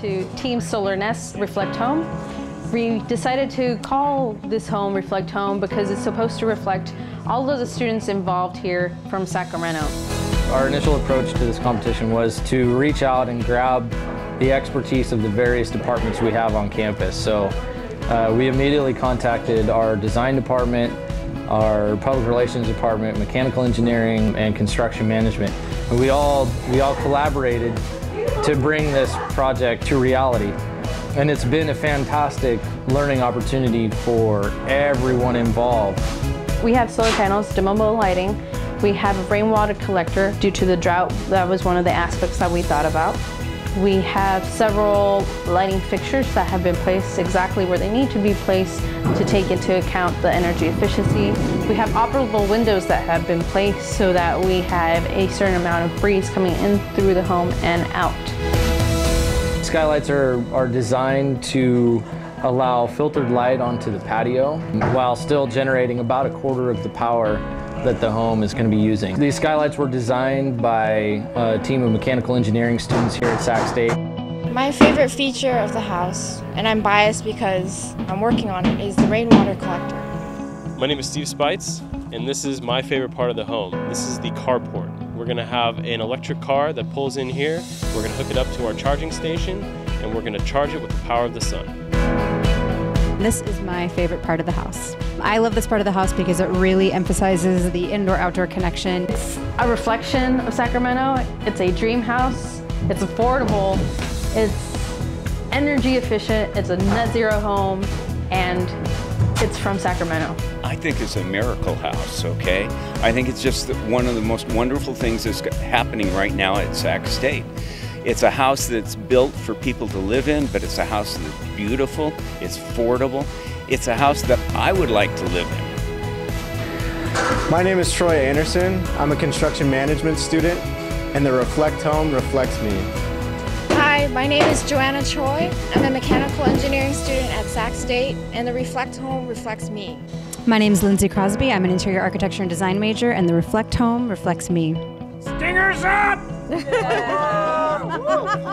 to Team Solar NEST Reflect Home. We decided to call this home Reflect Home because it's supposed to reflect all of the students involved here from Sacramento. Our initial approach to this competition was to reach out and grab the expertise of the various departments we have on campus. So uh, we immediately contacted our design department, our public relations department, mechanical engineering, and construction management. And we all, we all collaborated to bring this project to reality. And it's been a fantastic learning opportunity for everyone involved. We have solar panels, dimmable lighting. We have a rainwater collector due to the drought. That was one of the aspects that we thought about. We have several lighting fixtures that have been placed exactly where they need to be placed to take into account the energy efficiency. We have operable windows that have been placed so that we have a certain amount of breeze coming in through the home and out. Skylights are, are designed to allow filtered light onto the patio while still generating about a quarter of the power that the home is going to be using. These skylights were designed by a team of mechanical engineering students here at Sac State. My favorite feature of the house, and I'm biased because I'm working on it, is the rainwater collector. My name is Steve Spites, and this is my favorite part of the home. This is the carport. We're going to have an electric car that pulls in here. We're going to hook it up to our charging station, and we're going to charge it with the power of the sun. This is my favorite part of the house. I love this part of the house because it really emphasizes the indoor-outdoor connection. It's a reflection of Sacramento. It's a dream house. It's affordable. It's energy efficient. It's a net zero home and it's from Sacramento. I think it's a miracle house, okay? I think it's just one of the most wonderful things that's happening right now at Sac State. It's a house that's built for people to live in, but it's a house that's beautiful, it's affordable. It's a house that I would like to live in. My name is Troy Anderson. I'm a construction management student, and the Reflect Home reflects me. Hi, my name is Joanna Choi. I'm a mechanical engineering student at Sac State, and the Reflect Home reflects me. My name is Lindsay Crosby. I'm an interior architecture and design major, and the Reflect Home reflects me. Stingers up!